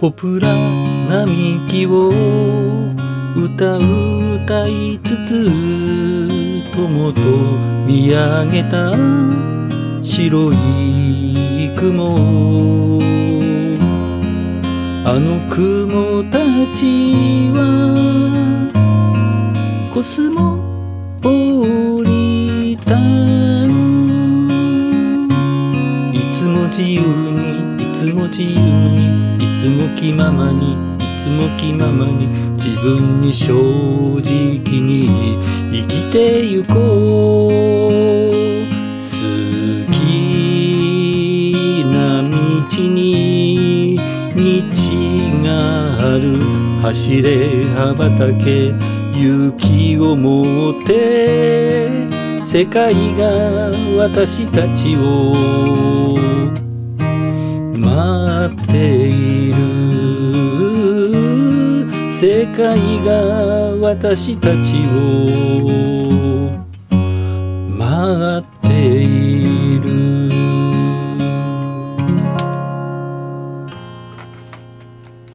ポプラ並木を歌う歌いつつ友と見上げた白い雲。あの雲たちはコスモポリタンいつも自由にいつも自由に。つも気ままにいつも気ままに自分に正直に生きてゆこう。好きな道に道がある走れ羽ばたけ勇気を持って世界が私たちを。待っている。世界が私たちを待っている。